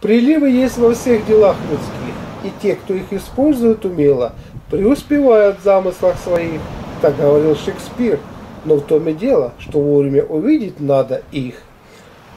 Приливы есть во всех делах людских, и те, кто их использует умело, преуспевают в замыслах своих. Так говорил Шекспир. Но в том и дело, что вовремя увидеть надо их.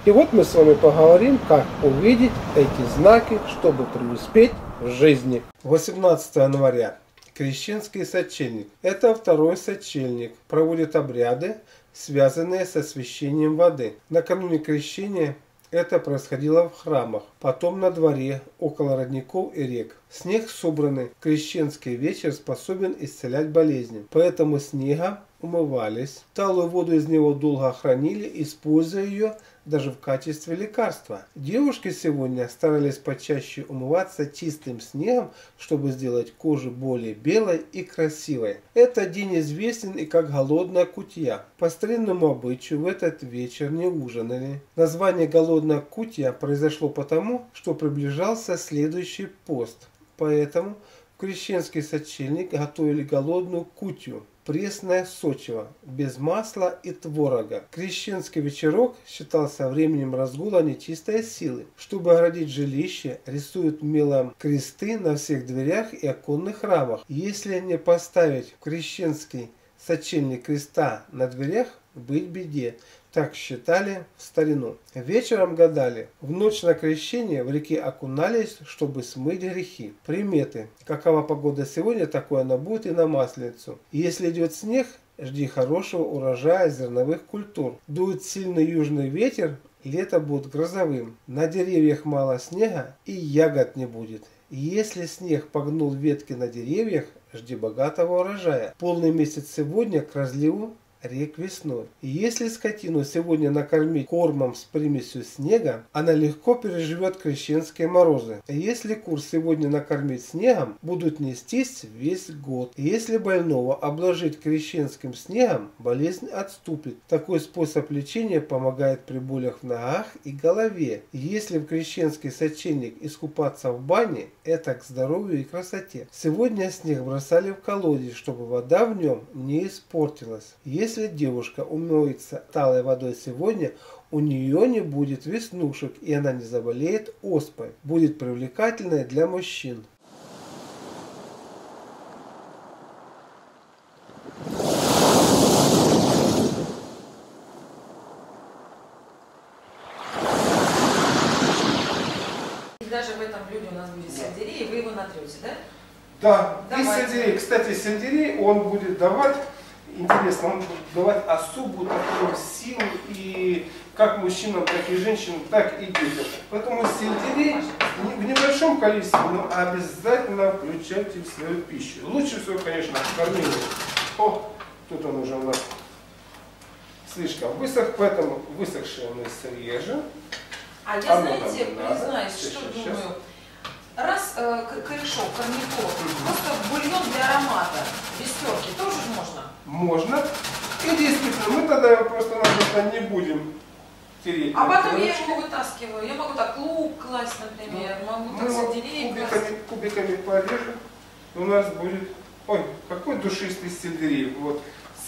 И вот мы с вами поговорим, как увидеть эти знаки, чтобы преуспеть в жизни. 18 января. Крещенский сочельник. Это второй сочельник. Проводит обряды, связанные с освящением воды. Накануне крещения это происходило в храмах, потом на дворе, около родников и рек. Снег собранный, крещенский вечер способен исцелять болезни. Поэтому снега умывались, талую воду из него долго хранили, используя ее даже в качестве лекарства. Девушки сегодня старались почаще умываться чистым снегом, чтобы сделать кожу более белой и красивой. Этот день известен и как голодная кутья. По старинному обычаю в этот вечер не ужинали. Название голодная кутья произошло потому, что приближался следующий пост. Поэтому в крещенский сочельник готовили голодную кутью пресное сочево, без масла и творога. Крещенский вечерок считался временем разгула нечистой силы. Чтобы оградить жилище, рисуют мелом кресты на всех дверях и оконных рамах. Если не поставить в крещенский сочельник креста на дверях, быть беде. Так считали в старину. Вечером гадали. В ночь на крещение в реке окунались, чтобы смыть грехи. Приметы. Какова погода сегодня, такое она будет и на Масленицу. Если идет снег, жди хорошего урожая зерновых культур. Дует сильный южный ветер, лето будет грозовым. На деревьях мало снега и ягод не будет. Если снег погнул ветки на деревьях, жди богатого урожая. Полный месяц сегодня к разливу рек весной. И если скотину сегодня накормить кормом с примесью снега, она легко переживет крещенские морозы. И если кур сегодня накормить снегом, будут нестись весь год. Если больного обложить крещенским снегом, болезнь отступит. Такой способ лечения помогает при болях в ногах и голове. Если в крещенский сочельник искупаться в бане, это к здоровью и красоте. Сегодня снег бросали в колодец, чтобы вода в нем не испортилась. Если если девушка умоется талой водой сегодня, у нее не будет веснушек и она не заболеет оспой. Будет привлекательной для мужчин. даже в этом блюде у нас будет сельдерей, и вы его натрете, да? Да, Давайте. и сельдерей. Кстати, сельдерей он будет давать интересно, он давать особую такую силу и как мужчинам, так и женщинам, так и детям. Поэтому сельдерей в небольшом количестве, но обязательно включайте в свою пищу. Лучше всего, конечно, кормление. О, тут он уже у нас слишком высох, поэтому высохшее мы срежем. А я, Оно знаете, признаюсь, что сейчас, думаю, раз э, корешок, корняков, просто бульон для аромата, без терки тоже можно? Можно. И действительно, мы тогда его просто-напросто не будем тереть. А потом я его вытаскиваю. Я могу так лук класть, например, ну, могу так сельдерей кубиками, класть. кубиками порежем. У нас будет... Ой, какой душистый сельдерей. Вот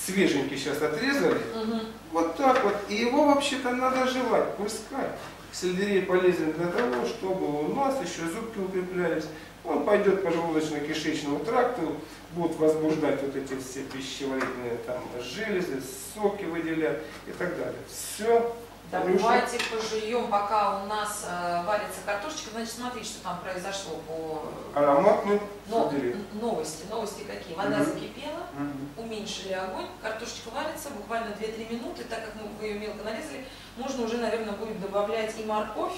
свеженький сейчас отрезали. Угу. Вот так вот. И его вообще-то надо жевать, пускай. Сельдерей полезен для того, чтобы у нас еще зубки укреплялись. Он пойдет по желудочно-кишечному тракту, будут возбуждать вот эти все пищеварительные там железы, соки выделять и так далее. Все. Давайте пожуем, пока у нас э, варится картошечка. Значит, смотрите, что там произошло по Ароматной Но, новости. Новости какие? Вода угу. закипела, угу. уменьшили огонь, картошечка варится буквально 2-3 минуты, так как мы ее мелко нарезали, можно уже, наверное, будет добавлять и морковь,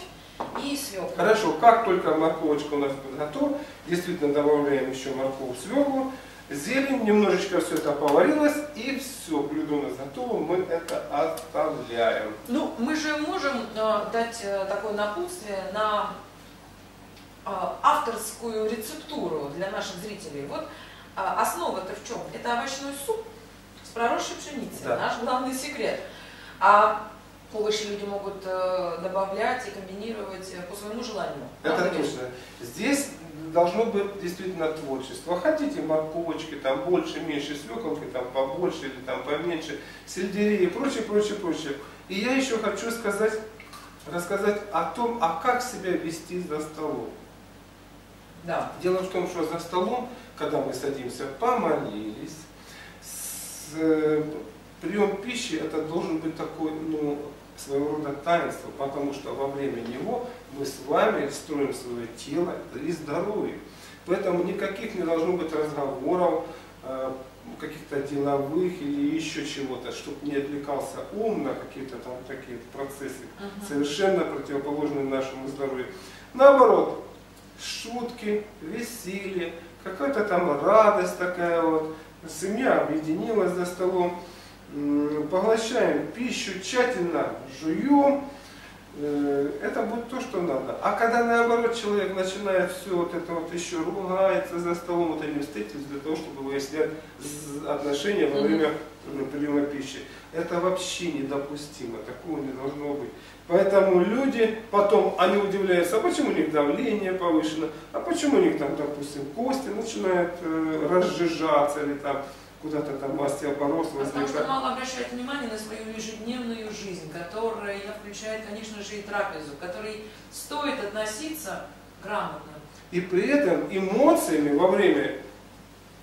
и свеклу. Хорошо, как только морковочка у нас будет готова, действительно добавляем еще морковь, свеклу, зелень, немножечко все это поварилось, и все, блюдо у нас готово, мы это оставляем. Ну, мы же можем э, дать э, такое напутствие на э, авторскую рецептуру для наших зрителей. Вот э, основа-то в чем? Это овощной суп с проросшей пшеницей, да. наш главный секрет. А овощи люди могут э, добавлять и комбинировать э, по своему желанию. Это точно. Здесь должно быть действительно творчество. Хотите морковочки, там больше, меньше, свеколки, там побольше или там поменьше, сельдерей и прочее, прочее, прочее. И я еще хочу сказать рассказать о том, а как себя вести за столом. Да. Дело в том, что за столом, когда мы садимся, помолились, с, э, прием пищи это должен быть такой, ну, своего рода таинство, потому что во время него мы с вами строим свое тело и здоровье. Поэтому никаких не должно быть разговоров, э, каких-то деловых или еще чего-то, чтобы не отвлекался ум на какие-то там такие процессы, Мгм. совершенно противоположные нашему здоровью. Наоборот, шутки, веселье, какая-то там радость такая вот, семья объединилась за столом, поглощаем пищу, тщательно жуем, э, это будет то, что надо. А когда наоборот человек начинает все вот это вот еще ругается за столом, вот они встретились для того, чтобы выяснять отношения во время приема пищи. Это вообще недопустимо, такого не должно быть. Поэтому люди потом, они удивляются, а почему у них давление повышено, а почему у них там, допустим, кости начинают э, разжижаться или там куда-то там остеопороз Потому что возникает. мало обращает внимание на свою ежедневную жизнь, которая включает, конечно же, и трапезу, к которой стоит относиться грамотно. И при этом эмоциями во время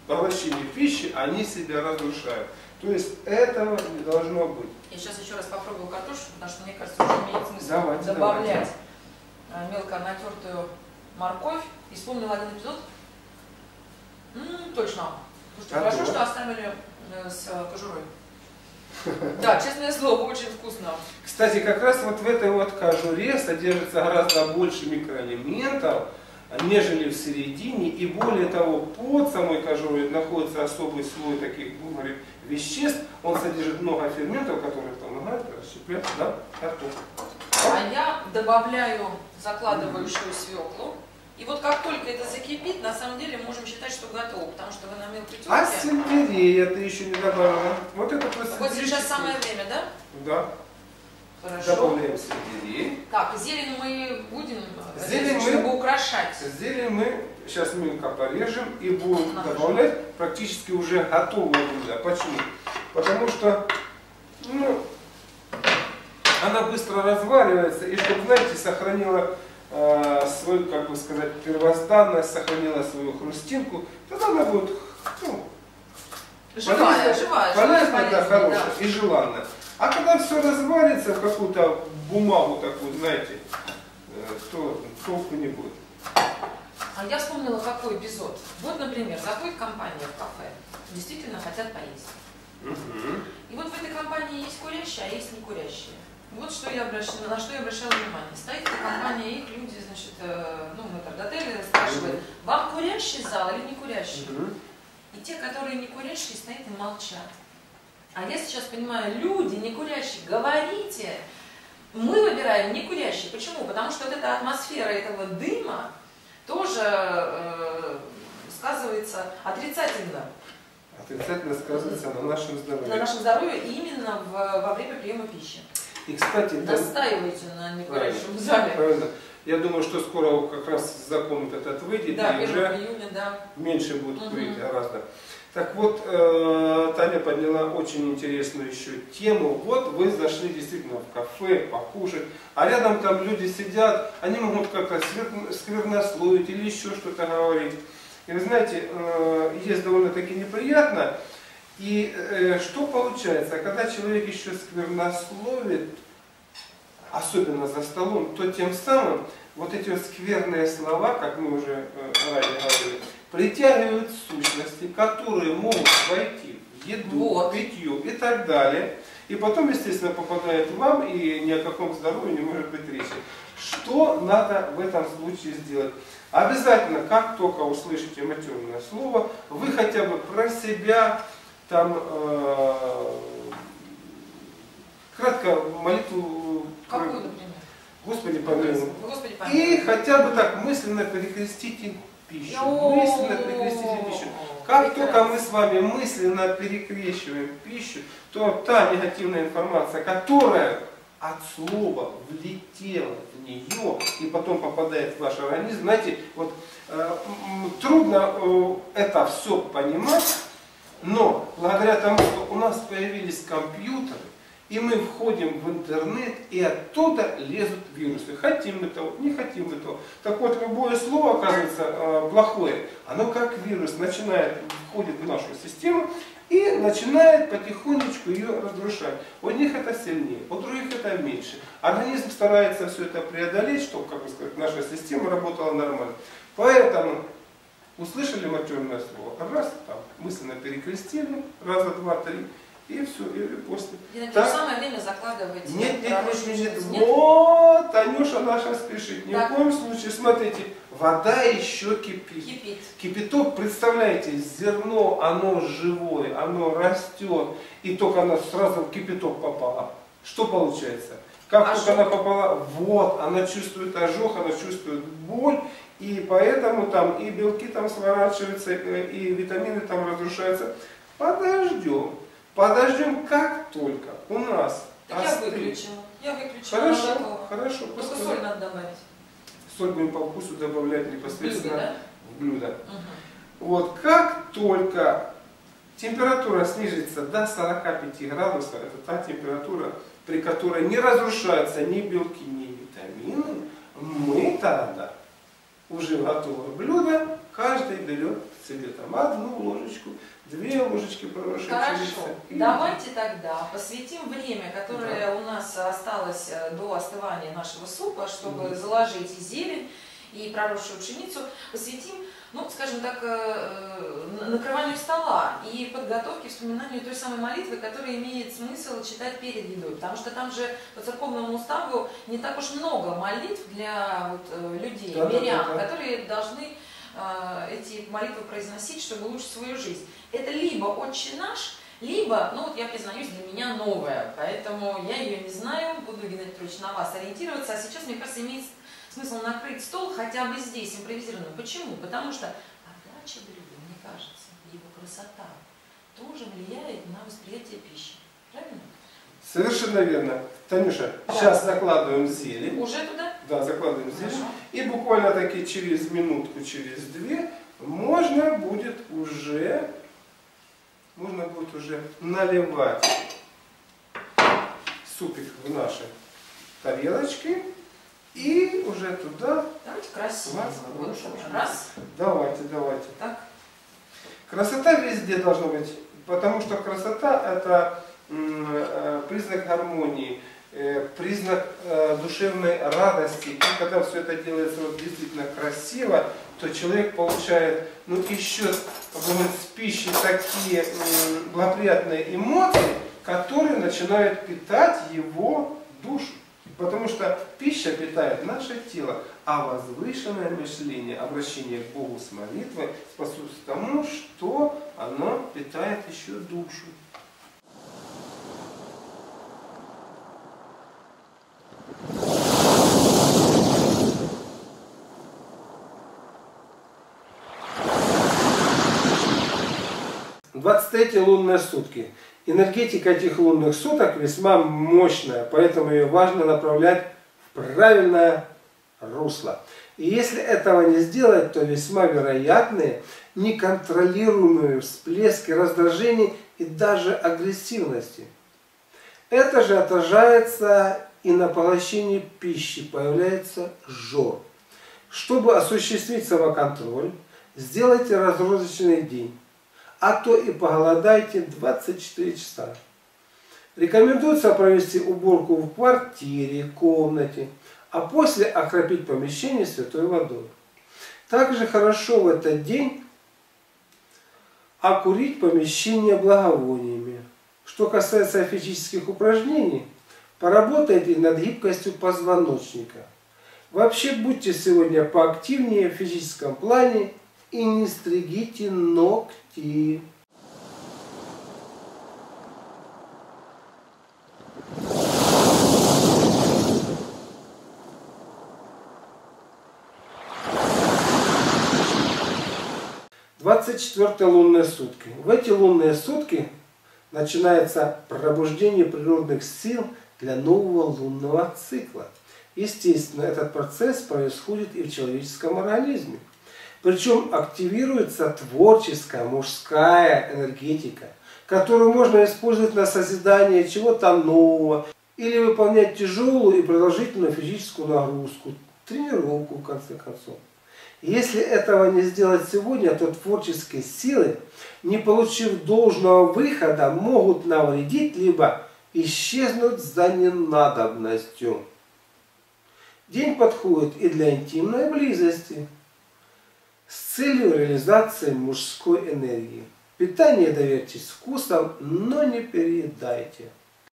поглощения пищи они себя разрушают. То есть этого не должно быть. Я сейчас еще раз попробую картошку, потому что мне кажется, уже имеет смысл Давайте, добавлять а, мелко натертую морковь. И вспомнила один эпизод. М, точно. Слушайте, хорошо, то? что оставили э, с э, кожурой. Да, честное слово, очень вкусно. Кстати, как раз вот в этой вот кожуре содержится гораздо больше микроэлементов, нежели в середине. И более того, под самой кожурой находится особый слой таких, будем говорить, веществ. Он содержит много ферментов, которые помогают расщеплять да, картофель. А я добавляю закладывающую свеклу. И вот как только это закипит, на самом деле можем считать, что готово, потому что вы на мелкой А терке. сельдерея ты еще не добавила. Вот это вот Вот сейчас самое время, да? Да, Хорошо. добавляем сельдерей. Так, зелень мы будем, э, Зелень мы- чтобы украшать. Зелень мы сейчас мелко порежем и будем Хорошо. добавлять практически уже готовое блюдо. Почему? Потому что ну, она быстро разваривается и чтобы, знаете, сохранила свою, как бы сказать, первозданность, сохранила свою хрустинку, тогда она будет ну, Живая, полезная, живая, полезная, да, хорошая и желанная. А когда все разварится в какую-то бумагу такую, знаете, э, то толку не будет. А я вспомнила какой эпизод. Вот, например, заходит компания в кафе, действительно хотят поесть. Мгм. И вот в этой компании есть курящие, а есть не курящие. Вот что я обращала, на что я обращала внимание. Стоит компания, их люди, значит, э, ну, метрдотель спрашивает, вам курящий зал или не курящий? Мгм. И те, которые не курящие, стоят и молчат. А я сейчас понимаю, люди не курящие, говорите. Мы выбираем не курящие. Почему? Потому что вот эта атмосфера этого дыма тоже э, сказывается отрицательно Отрицательно сказывается на нашем на здоровье. нашем здоровье именно в- во время приема пищи. И, кстати, Настаивайте на некурящем зале. правильно. Я думаю, что скоро как раз закон вот этот выйдет, Да, и 1 уже июня, да. меньше будет Мгм. курить гораздо. Так вот, э, Таня подняла очень интересную еще тему. Вот вы зашли действительно в кафе покушать, а рядом там люди сидят, они могут как-то сквернословить или еще что-то говорить. И вы знаете, э, есть довольно-таки неприятно. И э, что получается, когда человек еще сквернословит, особенно за столом, то тем самым вот эти вот скверные слова, как мы уже э, ранее говорили, притягивают сущности, которые могут войти в еду, Вот. питье и так далее. И потом, естественно, попадает вам, и ни о каком здоровье не может быть речи. Что надо в этом случае сделать? Обязательно, как только услышите матерное слово, вы хотя бы про себя там э, кратко молитву Какую, например? Господи помилуй. Господи, И помилуй. хотя бы так мысленно перекрестите пищу. О, Мысленно перекрестите пищу. Как только мы с вами мысленно перекрещиваем пищу, то та негативная информация, которая от слова влетела в нее и потом попадает в ваш организм, знаете, вот э, трудно э, это все понимать, но благодаря тому, что у нас появились компьютеры, И мы входим в интернет, и оттуда лезут вирусы. Хотим мы того, не хотим мы того. Так вот, любое слово, оказывается, э, плохое, оно как вирус начинает, входит в нашу систему, и начинает потихонечку ее разрушать. У них это сильнее, у других это меньше. Организм старается все это преодолеть, чтобы, как бы сказать, наша система работала нормально. Поэтому услышали матерное слово, раз, там, мысленно перекрестили, раза, два, три, и все, и после. И на то же самое время закладывать Нет, нет, нет, нет, жизнь. нет. Вот, Танюша наша спешит. Ни Так. в коем случае, смотрите, вода еще кипит. Кипит. Кипяток, представляете, зерно, оно живое, оно растет, и только оно сразу в кипяток попало. Что получается? Как Ожог. только она попала, вот, она чувствует ожог, она чувствует боль, и поэтому там и белки там сворачиваются, э, и витамины там разрушаются. Подождем, подождем, как только у нас Так я остынет. выключила. Я выключила. Хорошо, готова. хорошо, Только просто соль надо добавить. соль будем по вкусу добавлять Блюдо, непосредственно да? в блюдо. Мгм. Вот как только температура снизится до 45 градусов, это та температура, при которой не разрушаются ни белки, ни витамины, мы тогда уже готовое блюдо, каждый берет себе там одну ложечку, две ложечки порошочка. Хорошо. Давайте тогда посвятим время, которое у нас осталось э, до остывания нашего супа, чтобы Мгм. заложить и зелень, и проросшую пшеницу, посвятим, ну, скажем так, э, на- накрыванию стола и подготовке, вспоминанию той самой молитвы, которая имеет смысл читать перед едой. Потому что там же по церковному уставу не так уж много молитв для вот, э, людей, Да, да, да, мирян, да. которые должны э, эти молитвы произносить, чтобы улучшить свою жизнь. Это либо «Отче наш», либо, ну вот я признаюсь, для меня новая, поэтому я ее не знаю, буду, Геннадий Петрович, на вас ориентироваться. А сейчас, мне кажется, имеет смысл накрыть стол хотя бы здесь, импровизированно. Почему? Потому что подача блюда, мне кажется, его красота тоже влияет на восприятие пищи. Правильно? Совершенно верно. Танюша, Да. сейчас закладываем зелень. Уже туда? Да, закладываем зелень. Хорошо. И буквально таки через минутку, через две, можно будет уже, можно будет уже наливать супик в наши тарелочки и уже туда, Давайте красиво. Вот, раз, давайте, давайте. так. Красота везде должна быть, потому что красота это э, признак гармонии, э, признак э, душевной радости. И когда все это делается вот действительно красиво, то человек получает ну, еще бы, с пищи такие благоприятные эмоции, которые начинают питать его душу. Потому что пища питает наше тело, а возвышенное мышление, обращение к Богу с молитвой способствует тому, что оно питает еще душу. Двадцать третьи лунные сутки. Энергетика этих лунных суток весьма мощная, поэтому ее важно направлять в правильное русло. И если этого не сделать, то весьма вероятны неконтролируемые всплески раздражений и даже агрессивности. Это же отражается и на поглощении пищи, появляется жор. Чтобы осуществить самоконтроль, сделайте разгрузочный день, а то и поголодайте 24 часа. Рекомендуется провести уборку в квартире, комнате, а после окропить помещение святой водой. Также хорошо в этот день окурить помещение благовониями. Что касается физических упражнений, поработайте над гибкостью позвоночника. Вообще будьте сегодня поактивнее в физическом плане и не стригите ногти. Двадцать четвертые лунные сутки. В эти лунные сутки начинается пробуждение природных сил для нового лунного цикла. Естественно, этот процесс происходит и в человеческом организме. Причем активируется творческая мужская энергетика. которую можно использовать на созидание чего-то нового или выполнять тяжелую и продолжительную физическую нагрузку, тренировку в конце концов. Если этого не сделать сегодня, то творческие силы, не получив должного выхода, могут навредить, либо исчезнуть за ненадобностью. День подходит и для интимной близости целью реализации мужской энергии. Питание доверьтесь вкусом, но не переедайте.